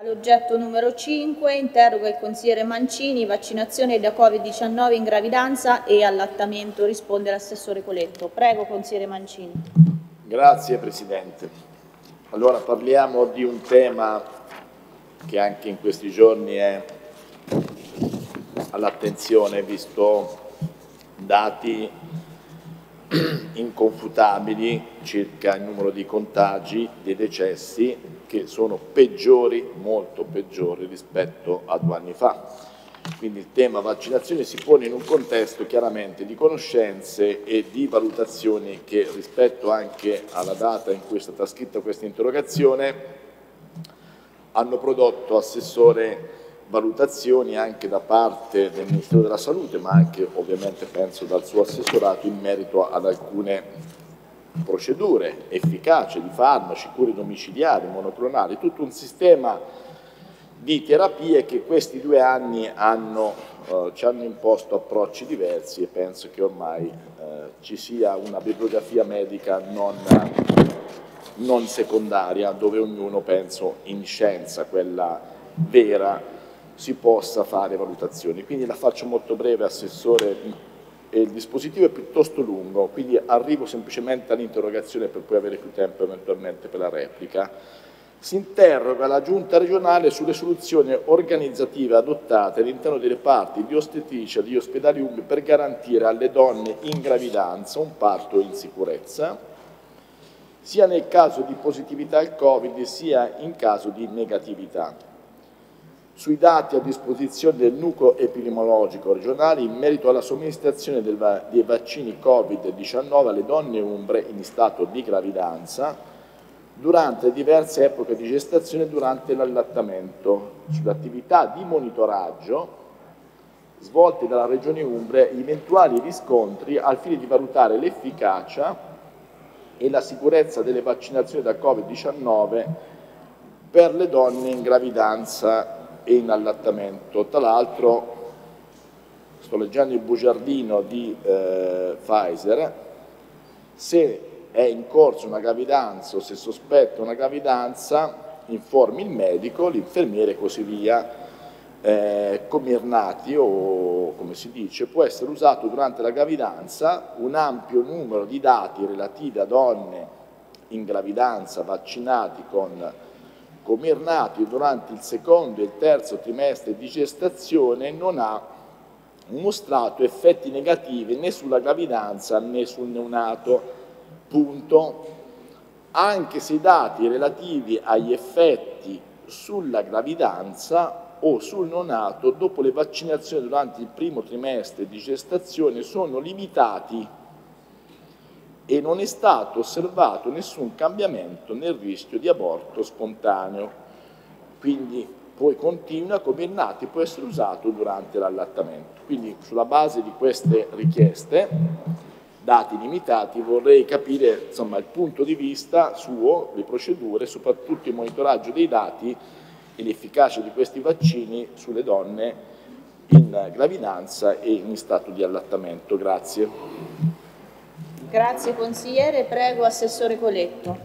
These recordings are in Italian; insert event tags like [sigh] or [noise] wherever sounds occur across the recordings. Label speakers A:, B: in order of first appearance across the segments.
A: All'oggetto numero 5 interroga il consigliere Mancini, vaccinazione da Covid-19 in gravidanza e allattamento. Risponde l'assessore Coletto. Prego, consigliere Mancini.
B: Grazie Presidente. Allora parliamo di un tema che anche in questi giorni è all'attenzione, visto dati inconfutabili circa il numero di contagi, dei decessi che sono peggiori, molto peggiori rispetto a due anni fa. Quindi il tema vaccinazione si pone in un contesto chiaramente di conoscenze e di valutazioni che rispetto anche alla data in cui è stata scritta questa interrogazione hanno prodotto, Assessore, valutazioni anche da parte del Ministero della Salute, ma anche ovviamente penso dal suo assessorato in merito ad alcune procedure efficaci di farmaci, cure domiciliari, monoclonali, tutto un sistema di terapie che questi due anni hanno, eh, ci hanno imposto approcci diversi e penso che ormai eh, ci sia una bibliografia medica non, non secondaria dove ognuno, penso, in scienza, quella vera, si possa fare valutazioni. Quindi la faccio molto breve, Assessore, e il dispositivo è piuttosto lungo, quindi arrivo semplicemente all'interrogazione per poi avere più tempo eventualmente per la replica. Si interroga la Giunta regionale sulle soluzioni organizzative adottate all'interno dei reparti di ostetricia degli ospedali umbi per garantire alle donne in gravidanza un parto in sicurezza, sia nel caso di positività al Covid sia in caso di negatività sui dati a disposizione del nucleo epidemiologico regionale in merito alla somministrazione dei vaccini Covid-19 alle donne umbre in stato di gravidanza durante diverse epoche di gestazione durante l'allattamento, sull'attività di monitoraggio svolte dalla Regione Umbre eventuali riscontri al fine di valutare l'efficacia e la sicurezza delle vaccinazioni da Covid-19 per le donne in gravidanza e in allattamento. Tra l'altro sto leggendo il bugiardino di eh, Pfizer, se è in corso una gravidanza o se sospetta una gravidanza informi il medico, l'infermiere e così via. Eh, Comirnati o come si dice può essere usato durante la gravidanza un ampio numero di dati relativi a donne in gravidanza vaccinati con Comirnato durante il secondo e il terzo trimestre di gestazione non ha mostrato effetti negativi né sulla gravidanza né sul neonato. Punto. Anche se i dati relativi agli effetti sulla gravidanza o sul neonato dopo le vaccinazioni durante il primo trimestre di gestazione sono limitati e non è stato osservato nessun cambiamento nel rischio di aborto spontaneo. Quindi poi continua come il nati può essere usato durante l'allattamento. Quindi sulla base di queste richieste, dati limitati, vorrei capire insomma, il punto di vista suo, le procedure, soprattutto il monitoraggio dei dati e l'efficacia di questi vaccini sulle donne in gravidanza e in stato di allattamento. Grazie.
A: Grazie consigliere, prego Assessore Coletto.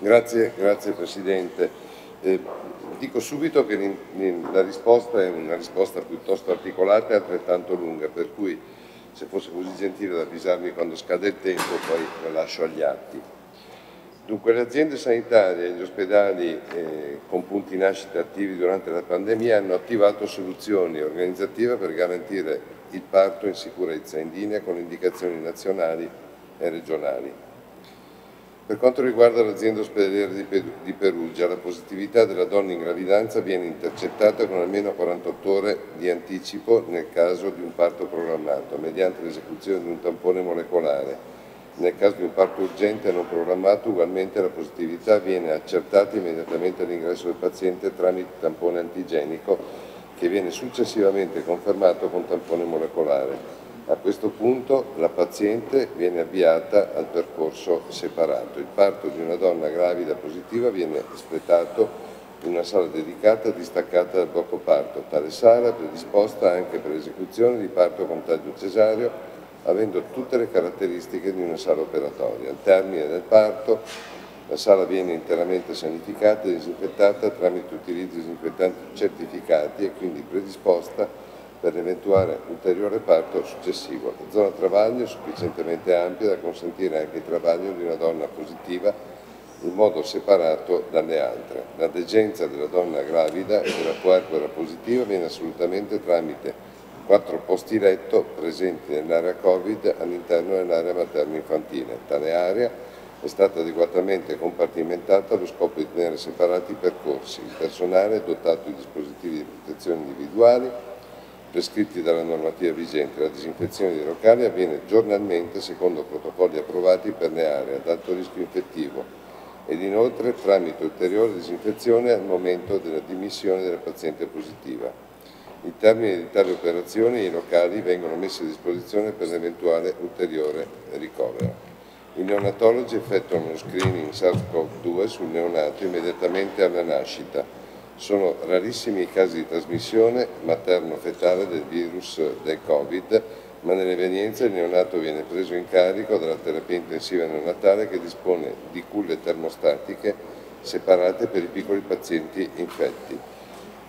C: Grazie, grazie Presidente. Eh, dico subito che la risposta è una risposta piuttosto articolata e altrettanto lunga, per cui se fosse così gentile ad avvisarmi quando scade il tempo poi la lascio agli atti. Dunque le aziende sanitarie e gli ospedali eh, con punti nascita attivi durante la pandemia hanno attivato soluzioni organizzative per garantire il parto in sicurezza, in linea con le indicazioni nazionali e regionali. Per quanto riguarda l'azienda ospedaliera di Perugia, la positività della donna in gravidanza viene intercettata con almeno 48 ore di anticipo nel caso di un parto programmato, mediante l'esecuzione di un tampone molecolare. Nel caso di un parto urgente non programmato, ugualmente la positività viene accertata immediatamente all'ingresso del paziente tramite tampone antigenico che viene successivamente confermato con tampone molecolare. A questo punto la paziente viene avviata al percorso separato. Il parto di una donna gravida positiva viene espletato in una sala dedicata distaccata dal blocco parto. Tale sala è predisposta anche per l'esecuzione di parto con taglio cesareo, avendo tutte le caratteristiche di una sala operatoria. Al termine del parto La sala viene interamente sanificata e disinfettata tramite utilizzo di disinfettanti certificati e quindi predisposta per l'eventuale ulteriore parto successivo. La zona travaglio è sufficientemente ampia da consentire anche il travaglio di una donna positiva in modo separato dalle altre. La degenza della donna gravida e della puerpera positiva viene assolutamente tramite quattro posti letto presenti nell'area Covid all'interno dell'area materno-infantile. Tale area è stata adeguatamente compartimentata allo scopo di tenere separati i percorsi. Il personale è dotato di dispositivi di protezione individuali prescritti dalla normativa vigente. La disinfezione dei locali avviene giornalmente secondo protocolli approvati per le aree ad alto rischio infettivo ed inoltre tramite ulteriore disinfezione al momento della dimissione della paziente positiva. In termini di tali operazioni i locali vengono messi a disposizione per l'eventuale ulteriore ricovero. I neonatologi effettuano uno screening SARS-CoV-2 sul neonato immediatamente alla nascita. Sono rarissimi i casi di trasmissione materno-fetale del virus del Covid ma nell'evenienza il neonato viene preso in carico dalla terapia intensiva neonatale che dispone di culle termostatiche separate per i piccoli pazienti infetti.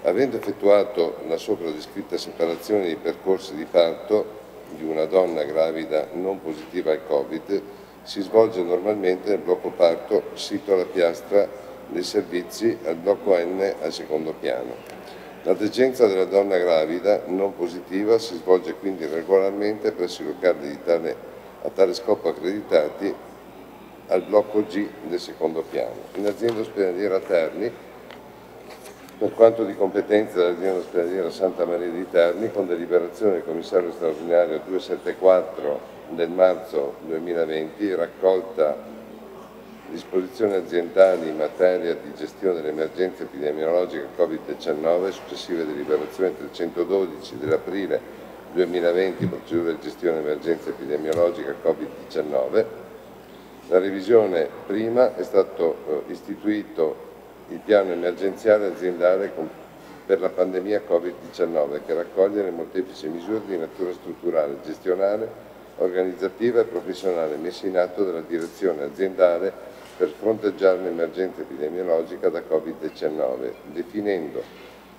C: Avendo effettuato la sopra descritta separazione dei percorsi di parto di una donna gravida non positiva al Covid, si svolge normalmente nel blocco parto sito alla piastra dei servizi al blocco N al secondo piano. La degenza della donna gravida non positiva si svolge quindi regolarmente presso i locali tale, a tale scopo accreditati al blocco G del secondo piano. In azienda ospedaliera Terni, per quanto di competenza dell'azienda ospedaliera Santa Maria di Terni, con deliberazione del commissario straordinario 274 del marzo 2020, raccolta disposizioni aziendali in materia di gestione dell'emergenza epidemiologica Covid-19, successive deliberazioni 312 dell'aprile 2020, procedura di gestione dell'emergenza epidemiologica Covid-19. La revisione prima è stato eh, istituito il piano emergenziale aziendale per la pandemia Covid-19 che raccoglie le molteplici misure di natura strutturale, gestionale, organizzativa e professionale messe in atto dalla direzione aziendale per fronteggiare l'emergenza epidemiologica da Covid-19, definendo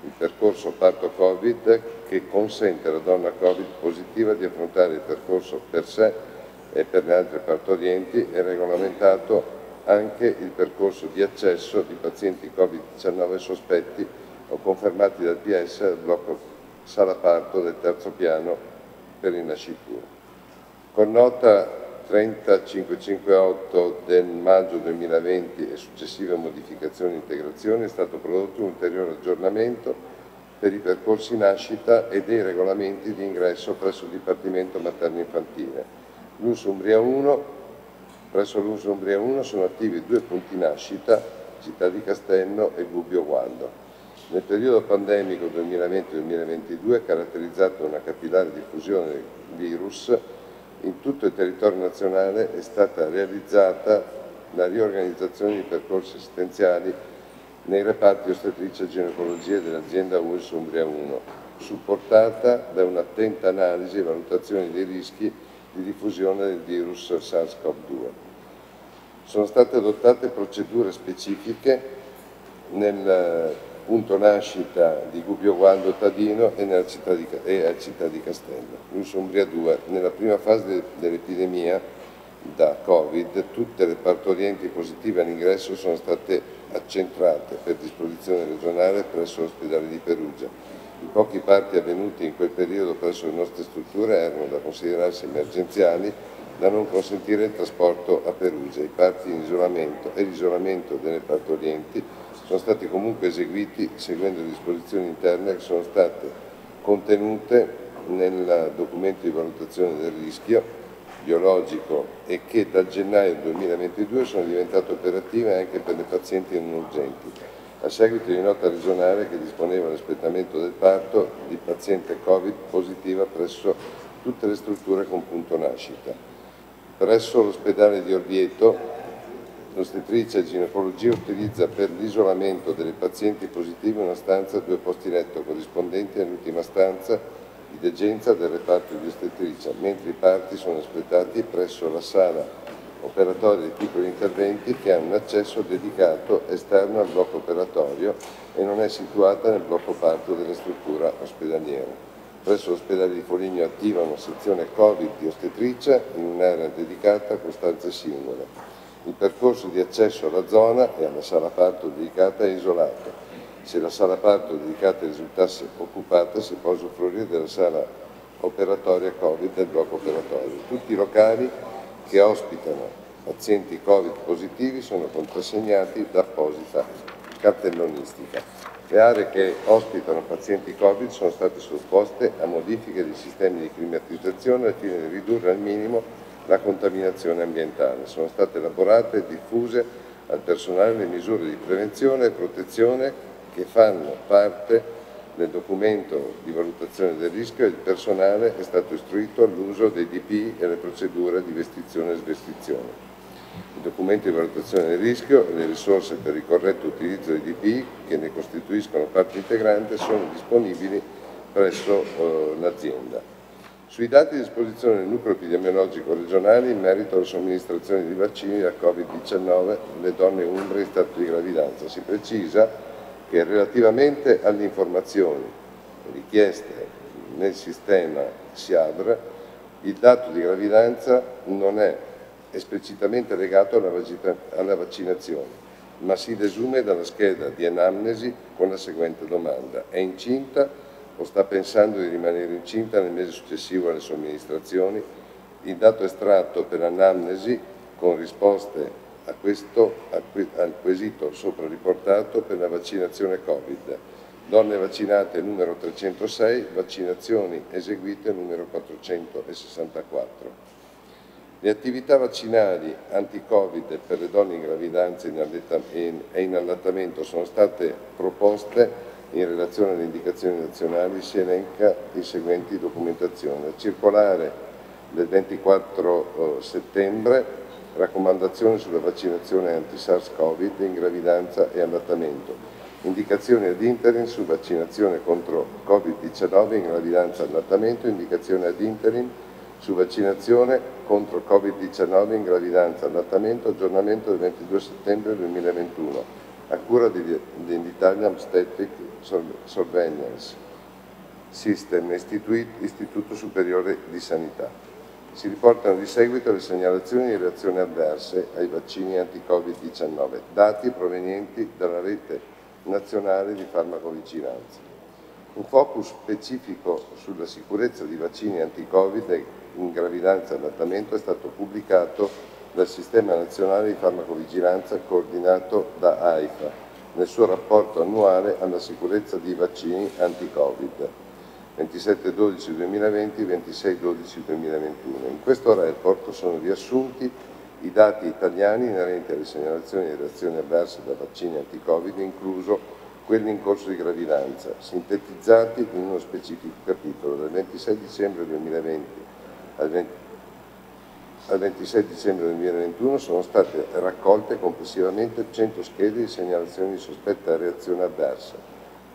C: il percorso parto Covid che consente alla donna Covid positiva di affrontare il percorso per sé e per le altre partorienti e regolamentato anche il percorso di accesso di pazienti Covid-19 sospetti o confermati dal PS al blocco sala parto del terzo piano per il nascituro. Con nota 30558 del maggio 2020 e successive modificazioni e integrazioni è stato prodotto un ulteriore aggiornamento per i percorsi nascita e dei regolamenti di ingresso presso il Dipartimento Materno-Infantile. L'UNS Umbria 1, presso l'UNS Umbria 1 sono attivi due punti nascita, Città di Castello e Gubbio Gualdo. Nel periodo pandemico 2020-2022 caratterizzato da una capillare diffusione del virus, in tutto il territorio nazionale è stata realizzata la riorganizzazione di percorsi assistenziali nei reparti ostetricia e ginecologia dell'azienda ULS Umbria 1, supportata da un'attenta analisi e valutazione dei rischi di diffusione del virus SARS-CoV-2. Sono state adottate procedure specifiche nel punto nascita di Gubbio Gualdo Tadino e, nella città di, e Città di Castello. Luis Umbria 2, nella prima fase dell'epidemia da Covid, tutte le partorienti positive all'ingresso sono state accentrate per disposizione regionale presso l'ospedale di Perugia. I pochi parti avvenuti in quel periodo presso le nostre strutture erano da considerarsi emergenziali da non consentire il trasporto a Perugia. I parti in isolamento e l'isolamento delle partorienti sono stati comunque eseguiti seguendo disposizioni interne che sono state contenute nel documento di valutazione del rischio biologico e che da gennaio 2022 sono diventate operative anche per le pazienti non urgenti, a seguito di nota regionale che disponeva l'espletamento del parto di paziente Covid positiva presso tutte le strutture con punto nascita. Presso l'ospedale di Orvieto L'ostetricia e ginecologia utilizza per l'isolamento delle pazienti positive una stanza e due posti letto corrispondenti all'ultima stanza di degenza del reparto di ostetricia, mentre i parti sono espletati presso la sala operatori di piccoli interventi che hanno un accesso dedicato esterno al blocco operatorio e non è situata nel blocco parto della struttura ospedaliera. Presso l'ospedale di Foligno attiva una sezione Covid di ostetricia in un'area dedicata con stanze singole. Il percorso di accesso alla zona e alla sala parto dedicata è isolato. Se la sala parto dedicata risultasse occupata si può usufruire della sala operatoria Covid del blocco operatorio. Tutti i locali che ospitano pazienti Covid positivi sono contrassegnati da apposita cartellonistica. Le aree che ospitano pazienti Covid sono state sottoposte a modifiche dei sistemi di climatizzazione al fine di ridurre al minimo la contaminazione ambientale. Sono state elaborate e diffuse al personale le misure di prevenzione e protezione che fanno parte del documento di valutazione del rischio e il personale è stato istruito all'uso dei DPI e alle procedure di vestizione e svestizione. Il documento di valutazione del rischio e le risorse per il corretto utilizzo dei DPI che ne costituiscono parte integrante sono disponibili presso eh, l'azienda. Sui dati a disposizione del nucleo epidemiologico regionale in merito alla somministrazione di vaccini da Covid-19 alle donne umbre in stato di gravidanza si precisa che relativamente alle informazioni richieste nel sistema SIADR il dato di gravidanza non è esplicitamente legato alla vaccinazione, ma si desume dalla scheda di anamnesi con la seguente domanda. È incinta o sta pensando di rimanere incinta nel mese successivo alle somministrazioni? Il dato estratto per anamnesi con risposte a questo, al quesito sopra riportato per la vaccinazione Covid. Donne vaccinate numero 306, vaccinazioni eseguite numero 464. Le attività vaccinali anti-Covid per le donne in gravidanza e in allattamento sono state proposte in relazione alle indicazioni nazionali si elenca i seguenti documentazioni. Circolare del 24 eh, settembre raccomandazioni sulla vaccinazione anti-SARS-CoV in gravidanza e allattamento, indicazioni ad interim su vaccinazione contro Covid-19 in gravidanza e allattamento, indicazioni ad interim su vaccinazione contro Covid-19 in gravidanza e allattamento, aggiornamento del 22 settembre 2021, a cura dell'Italian Obstetric Surveillance System, Istituto Superiore di Sanità. Si riportano di seguito le segnalazioni di reazioni avverse ai vaccini anti-Covid-19, dati provenienti dalla rete nazionale di farmacovigilanza. Un focus specifico sulla sicurezza di vaccini anti-Covid in gravidanza e allattamento è stato pubblicato dal Sistema Nazionale di Farmacovigilanza coordinato da AIFA nel suo rapporto annuale alla sicurezza di vaccini anti-Covid 27-12-2020 26-12-2021. In questo report sono riassunti i dati italiani inerenti alle segnalazioni di reazioni avverse da vaccini anti-Covid, incluso quelli in corso di gravidanza, sintetizzati in uno specifico capitolo. Dal 26 dicembre 2020 al, 20, al 26 dicembre 2021 sono state raccolte complessivamente 100 schede di segnalazioni di sospetta reazione avversa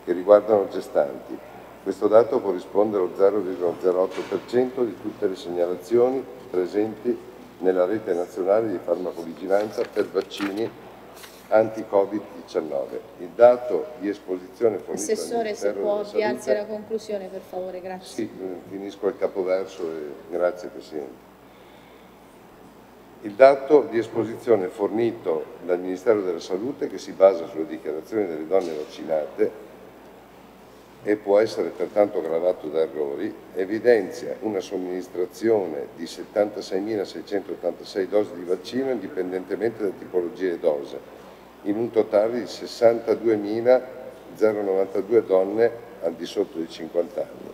C: che riguardano gestanti, questo dato corrisponde allo 0,08% di tutte le segnalazioni presenti nella rete nazionale di farmacovigilanza per vaccini anti-Covid-19. Il dato di esposizione
A: fornito Assessore, se può avviarsi alla conclusione, per favore, grazie.
C: Sì, finisco il capoverso e grazie Presidente. Il dato di esposizione fornito dal Ministero della Salute, che si basa sulle dichiarazioni delle donne vaccinate, e può essere pertanto gravato da errori, evidenzia una somministrazione di 76.686 dosi di vaccino indipendentemente da tipologia e dose, in un totale di 62.092 donne al di sotto dei 50 anni.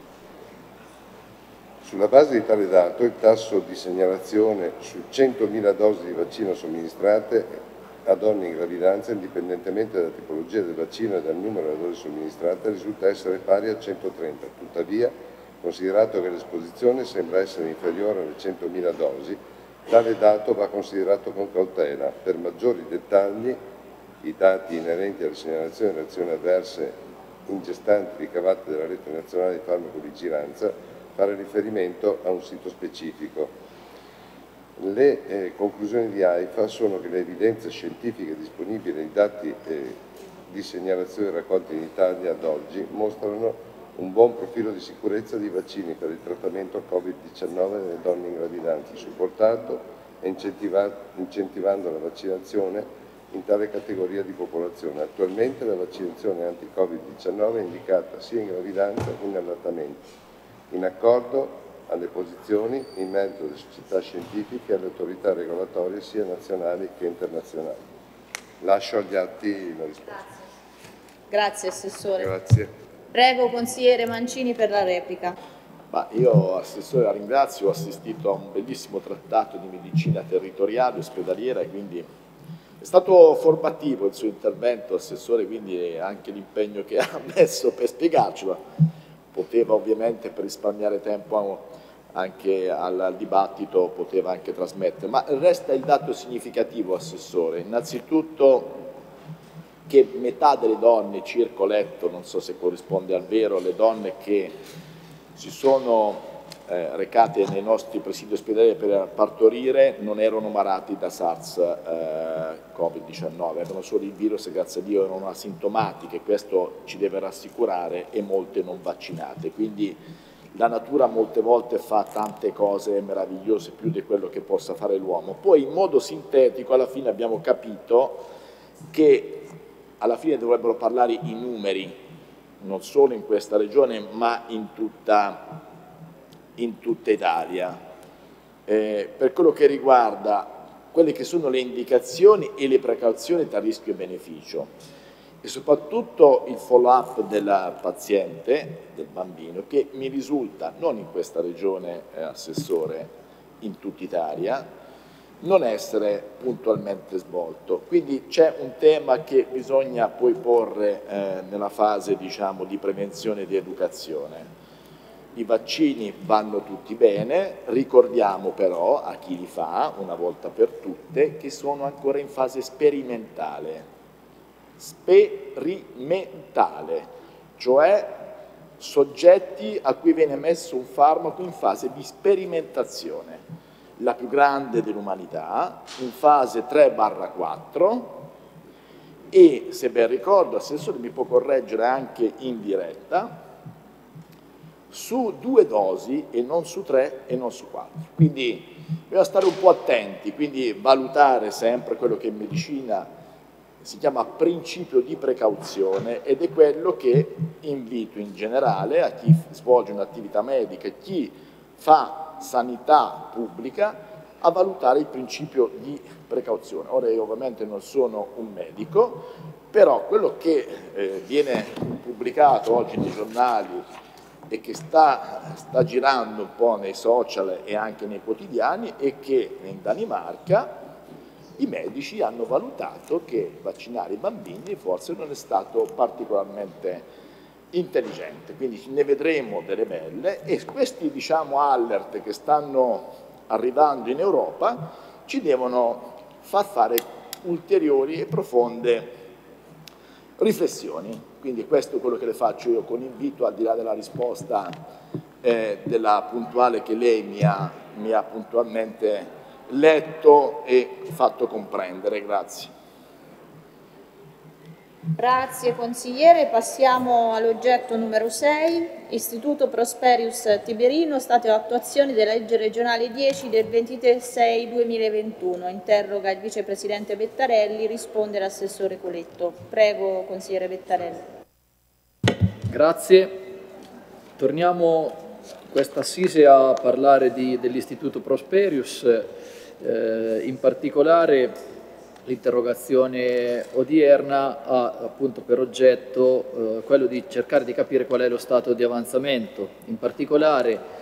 C: Sulla base di tale dato il tasso di segnalazione su 100.000 dosi di vaccino somministrate a donne in gravidanza, indipendentemente dalla tipologia del vaccino e dal numero delle dosi somministrate, risulta essere pari a 130. Tuttavia, considerato che l'esposizione sembra essere inferiore alle 100.000 dosi, tale dato va considerato con cautela. Per maggiori dettagli, i dati inerenti alle segnalazioni di reazioni avverse in gestanti ricavate dalla rete nazionale di farmacovigilanza, fare riferimento a un sito specifico Le eh, conclusioni di AIFA sono che le evidenze scientifiche disponibili e i dati eh, di segnalazione raccolti in Italia ad oggi mostrano un buon profilo di sicurezza dei vaccini per il trattamento Covid-19 nelle donne in gravidanza, supportato e incentivando la vaccinazione in tale categoria di popolazione. Attualmente la vaccinazione anti-Covid-19 è indicata sia in gravidanza che in allattamento, in accordo alle posizioni in merito alle società scientifiche e alle autorità regolatorie sia nazionali che internazionali. Lascio agli atti la risposta.
A: Grazie, Grazie Assessore.
C: Grazie.
A: Prego consigliere Mancini per la replica.
B: Ma io, Assessore, la ringrazio, ho assistito a un bellissimo trattato di medicina territoriale ospedaliera e quindi è stato formativo il suo intervento, Assessore, quindi anche l'impegno che ha [laughs] messo per spiegarcelo. Poteva ovviamente per risparmiare tempo anche al, dibattito, poteva anche trasmettere, ma resta il dato significativo, Assessore. Innanzitutto che metà delle donne, circa letto, non so se corrisponde al vero, le donne che si sono eh, recate nei nostri presidi ospedalieri per partorire non erano malati da SARS-CoV-19, eh, avevano solo il virus e grazie a Dio erano asintomatiche, questo ci deve rassicurare e molte non vaccinate. Quindi la natura molte volte fa tante cose meravigliose più di quello che possa fare l'uomo. Poi in modo sintetico alla fine abbiamo capito che alla fine dovrebbero parlare i numeri, non solo in questa regione ma in tutta, in tutta Italia. Eh, per quello che riguarda quelle che sono le indicazioni e le precauzioni tra rischio e beneficio e soprattutto il follow up del paziente, del bambino, che mi risulta non in questa regione, eh, Assessore, in tutta Italia, non essere puntualmente svolto. Quindi c'è un tema che bisogna poi porre eh, nella fase diciamo, di prevenzione e di educazione. I vaccini vanno tutti bene, ricordiamo però a chi li fa, una volta per tutte, che sono ancora in fase sperimentale. Sperimentale, cioè soggetti a cui viene messo un farmaco in fase di sperimentazione la più grande dell'umanità, in fase 3-4 e, se ben ricordo, Assessore mi può correggere anche in diretta, su due dosi e non su tre e non su quattro. Quindi bisogna stare un po' attenti, quindi valutare sempre quello che in medicina si chiama principio di precauzione ed è quello che invito in generale a chi svolge un'attività medica, chi fa sanità pubblica a valutare il principio di precauzione. Ora io ovviamente non sono un medico, però quello che eh, viene pubblicato oggi nei giornali e che sta, sta, girando un po' nei social e anche nei quotidiani è che in Danimarca i medici hanno valutato che vaccinare i bambini forse non è stato particolarmente intelligente, quindi ne vedremo delle belle e questi diciamo, alert che stanno arrivando in Europa ci devono far fare ulteriori e profonde riflessioni. Quindi questo è quello che le faccio io con invito, al di là della risposta eh, della puntuale che lei mi ha, mi ha puntualmente letto e fatto comprendere. Grazie.
A: Grazie consigliere. Passiamo all'oggetto numero 6, Istituto Prosperius Tiberino, stato attuazione della legge regionale 10 del 23-6-2021. Interroga il vicepresidente Vettarelli, risponde l'assessore Coletto. Prego consigliere Vettarelli.
D: Grazie. Torniamo questa assise a parlare dell'Istituto Prosperius, eh, in particolare L'interrogazione odierna ha appunto per oggetto eh, quello di cercare di capire qual è lo stato di avanzamento, in particolare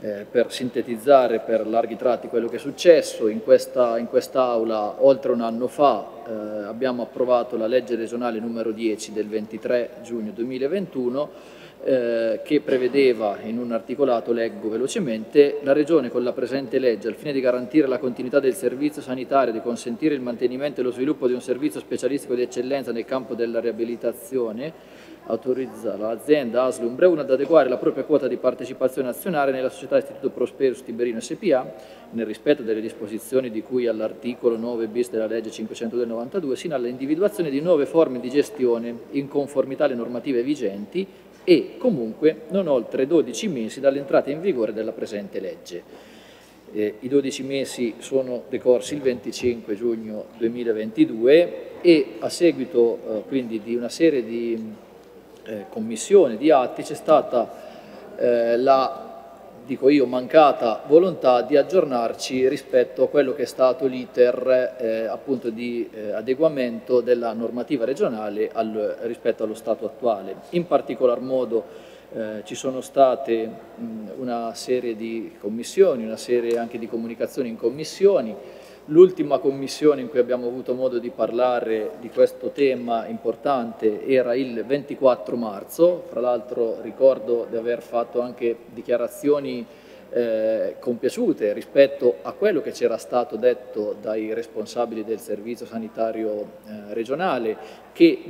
D: eh, per sintetizzare per larghi tratti quello che è successo. In questa, in quest'Aula oltre un anno fa eh, abbiamo approvato la legge regionale numero 10 del 23 giugno 2021 eh, che prevedeva in un articolato, leggo velocemente, la Regione con la presente legge al fine di garantire la continuità del servizio sanitario e di consentire il mantenimento e lo sviluppo di un servizio specialistico di eccellenza nel campo della riabilitazione autorizza l'azienda ASL Umbreuna ad adeguare la propria quota di partecipazione azionaria nella società Istituto Prosperus Tiberino SPA nel rispetto delle disposizioni di cui all'articolo 9 bis della legge 500 del 92 sino all'individuazione di nuove forme di gestione in conformità alle normative vigenti e comunque non oltre 12 mesi dall'entrata in vigore della presente legge. Eh, I 12 mesi sono decorsi il 25 giugno 2022 e a seguito eh, quindi di una serie di eh, commissioni, di atti, c'è stata eh, la dico io, mancata volontà di aggiornarci rispetto a quello che è stato l'iter eh, appunto di eh, adeguamento della normativa regionale al, rispetto allo stato attuale. In particolar modo eh, ci sono state mh, una serie di commissioni, una serie anche di comunicazioni in commissioni, L'ultima commissione in cui abbiamo avuto modo di parlare di questo tema importante era il 24 marzo, fra l'altro ricordo di aver fatto anche dichiarazioni eh, compiaciute rispetto a quello che c'era stato detto dai responsabili del servizio sanitario eh, regionale che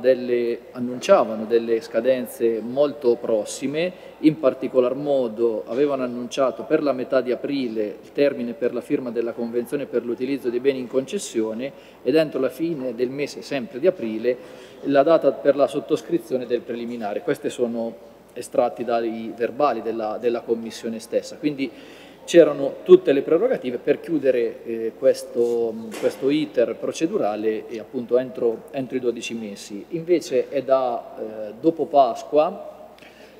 D: delle, annunciavano delle scadenze molto prossime, in particolar modo avevano annunciato per la metà di aprile il termine per la firma della Convenzione per l'utilizzo dei beni in concessione e dentro la fine del mese sempre di aprile la data per la sottoscrizione del preliminare. Queste sono estratti dai verbali della, della Commissione stessa. Quindi c'erano tutte le prerogative per chiudere eh, questo, questo, iter procedurale e appunto entro, entro, i 12 mesi. Invece è da eh, dopo Pasqua,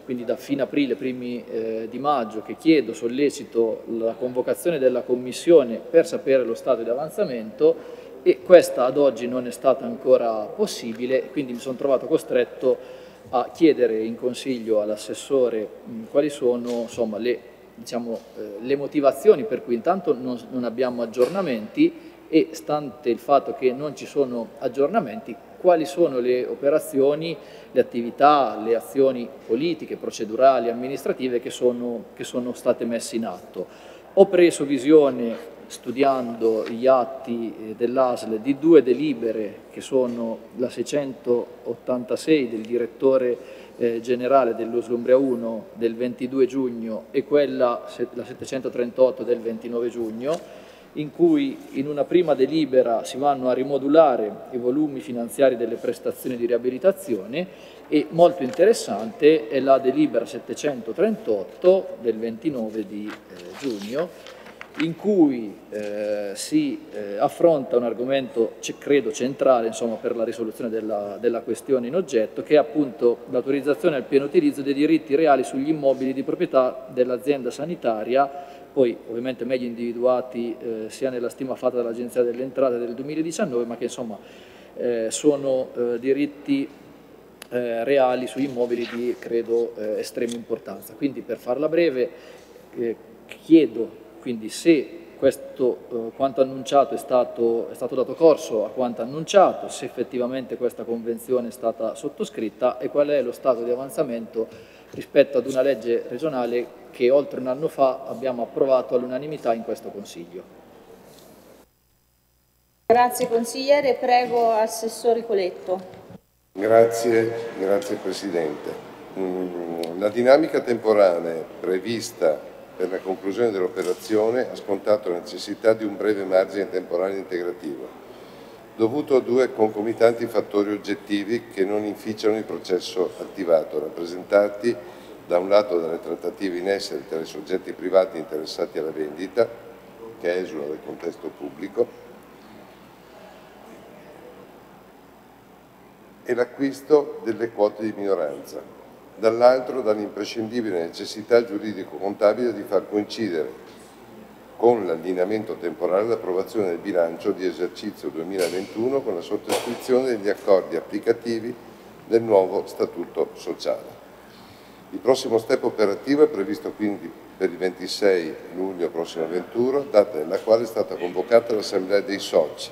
D: quindi da fine aprile, primi eh, di maggio, che chiedo, sollecito la convocazione della Commissione per sapere lo stato di avanzamento e questa ad oggi non è stata ancora possibile, quindi mi sono trovato costretto a chiedere in consiglio all'assessore quali sono insomma, le, diciamo, eh, le, motivazioni per cui intanto non, non abbiamo aggiornamenti e stante il fatto che non ci sono aggiornamenti, quali sono le operazioni, le attività, le azioni politiche, procedurali, amministrative che sono, che sono state messe in atto. Ho preso visione studiando gli atti eh, dell'ASL di due delibere che sono la 686 del direttore eh, generale dell'Uslumbria 1 del 22 giugno e quella, la 738 del 29 giugno, in cui in una prima delibera si vanno a rimodulare i volumi finanziari delle prestazioni di riabilitazione e molto interessante è la delibera 738 del 29 di eh, giugno in cui eh, si eh, affronta un argomento, credo, centrale insomma, per la risoluzione della, della, questione in oggetto, che è appunto l'autorizzazione al pieno utilizzo dei diritti reali sugli immobili di proprietà dell'azienda sanitaria, poi ovviamente meglio individuati eh, sia nella stima fatta dall'Agenzia delle Entrate del 2019, ma che insomma eh, sono eh, diritti eh, reali su immobili di, credo, estrema importanza. Quindi per farla breve chiedo quindi se questo, eh, quanto annunciato è stato, è stato, dato corso a quanto annunciato, se effettivamente questa convenzione è stata sottoscritta e qual è lo stato di avanzamento rispetto ad una legge regionale che oltre un anno fa abbiamo approvato all'unanimità in questo Consiglio.
A: Grazie consigliere, prego Assessore Coletto.
C: Grazie, grazie Presidente. Mm, la dinamica temporale prevista per la conclusione dell'operazione ha scontato la necessità di un breve margine temporale integrativo, dovuto a due concomitanti fattori oggettivi che non inficiano il processo attivato, rappresentati da un lato dalle trattative in essere tra i soggetti privati interessati alla vendita, che esula dal contesto pubblico, e l'acquisto delle quote di minoranza, dall'altro dall'imprescindibile necessità giuridico-contabile di far coincidere con l'allineamento temporale l'approvazione del bilancio di esercizio 2021 con la sottoscrizione degli accordi applicativi del nuovo statuto sociale. Il prossimo step operativo è previsto quindi per il 26 luglio prossimo 21, data nella quale è stata convocata l'Assemblea dei soci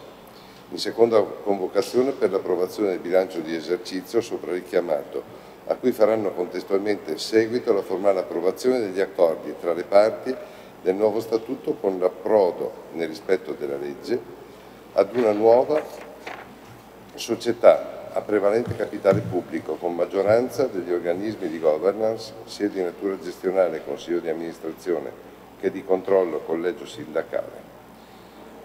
C: in seconda convocazione per l'approvazione del bilancio di esercizio sopra richiamato, a cui faranno contestualmente seguito la formale approvazione degli accordi tra le parti del nuovo statuto con l'approdo, nel rispetto della legge, ad una nuova società a prevalente capitale pubblico con maggioranza degli organismi di governance sia di natura gestionale, consiglio di amministrazione, che di controllo, collegio sindacale.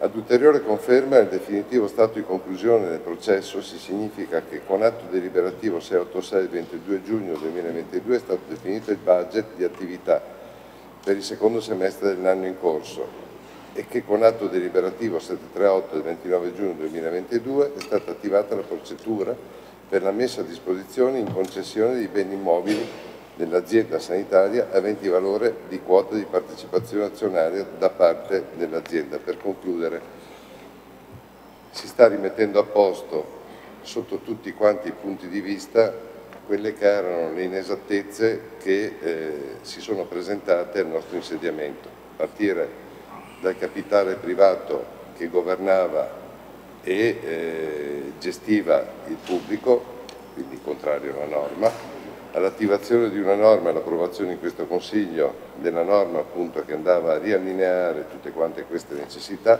C: Ad ulteriore conferma del definitivo stato di conclusione del processo si significa che con atto deliberativo 686 del 22 giugno 2022 è stato definito il budget di attività per il secondo semestre dell'anno in corso e che con atto deliberativo 738 del 29 giugno 2022 è stata attivata la procedura per la messa a disposizione in concessione di beni immobili dell'azienda sanitaria aventi valore di quota di partecipazione azionaria da parte dell'azienda. Per concludere, si sta rimettendo a posto sotto tutti quanti i punti di vista quelle che erano le inesattezze che eh, si sono presentate al nostro insediamento, a partire dal capitale privato che governava e eh, gestiva il pubblico, quindi contrario alla norma, all'attivazione di una norma all'approvazione in questo Consiglio della norma appunto che andava a riallineare tutte quante queste necessità,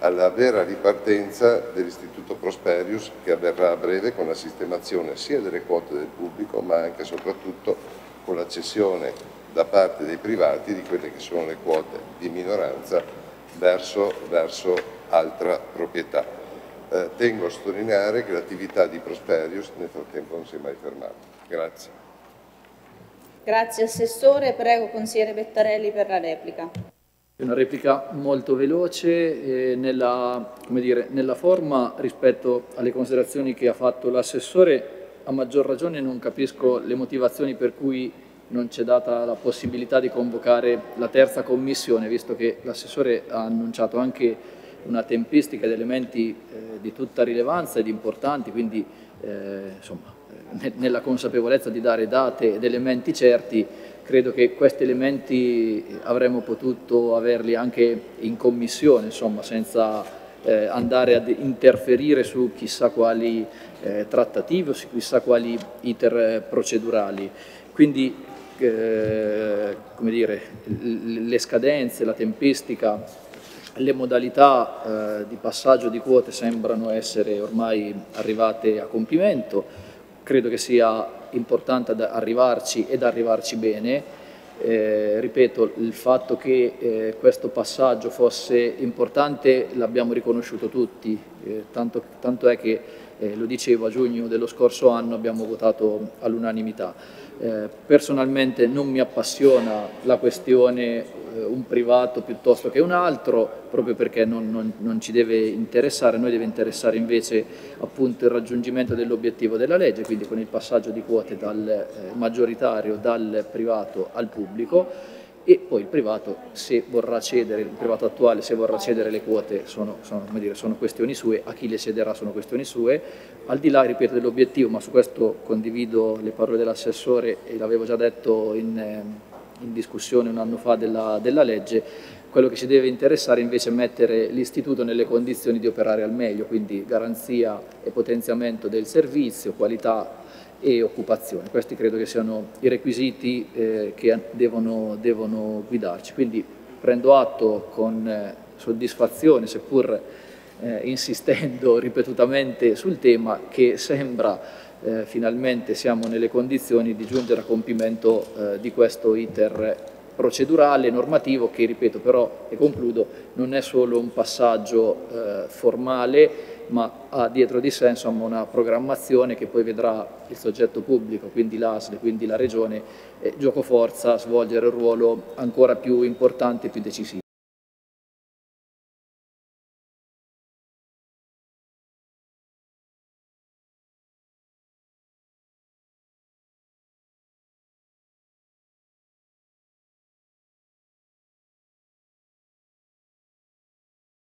C: alla vera ripartenza dell'Istituto Prosperius che avverrà a breve con la sistemazione sia delle quote del pubblico ma anche e soprattutto con la cessione da parte dei privati di quelle che sono le quote di minoranza verso, verso altra proprietà. Eh, tengo a sottolineare che l'attività di Prosperius nel frattempo non si è mai fermata. Grazie.
A: Grazie Assessore, prego consigliere Bettarelli per la replica.
D: Una replica molto veloce, eh, nella, dire, nella, forma rispetto alle considerazioni che ha fatto l'assessore, a maggior ragione non capisco le motivazioni per cui non c'è data la possibilità di convocare la terza commissione, visto che l'assessore ha annunciato anche una tempistica di elementi eh, di tutta rilevanza ed importanti, quindi eh, insomma, nella consapevolezza di dare date ed elementi certi, credo che questi elementi avremmo potuto averli anche in commissione, insomma, senza eh, andare ad interferire su chissà quali eh, trattative o su chissà quali iter procedurali. Quindi, eh, come dire, le scadenze, la tempistica, le modalità eh, di passaggio di quote sembrano essere ormai arrivate a compimento credo che sia importante arrivarci ed arrivarci bene. Eh, ripeto, il fatto che eh, questo passaggio fosse importante l'abbiamo riconosciuto tutti, eh, tanto, tanto, è che, eh, lo dicevo, a giugno dello scorso anno abbiamo votato all'unanimità. Eh, personalmente non mi appassiona la questione eh, un privato piuttosto che un altro, proprio perché non, non, non, ci deve interessare, a noi deve interessare invece appunto il raggiungimento dell'obiettivo della legge, quindi con il passaggio di quote dal eh, maggioritario dal privato al pubblico e poi il privato se vorrà cedere, il privato attuale se vorrà cedere le quote sono, sono, dire, sono questioni sue, a chi le cederà sono questioni sue, al di là ripeto dell'obiettivo, ma su questo condivido le parole dell'assessore e l'avevo già detto in eh, in discussione un anno fa della, della legge, quello che ci deve interessare invece è mettere l'istituto nelle condizioni di operare al meglio, quindi garanzia e potenziamento del servizio, qualità e occupazione. Questi credo che siano i requisiti eh, che devono, devono, guidarci. Quindi prendo atto con eh, soddisfazione, seppur eh, insistendo [laughs] ripetutamente sul tema, che sembra eh, finalmente siamo nelle condizioni di giungere a compimento eh, di questo iter procedurale, normativo, che ripeto però, e concludo, non è solo un passaggio eh, formale, ma ha dietro di sé insomma, una programmazione che poi vedrà il soggetto pubblico, quindi l'ASL, quindi la Regione, eh, gioco forza, svolgere un ruolo ancora più importante e più decisivo.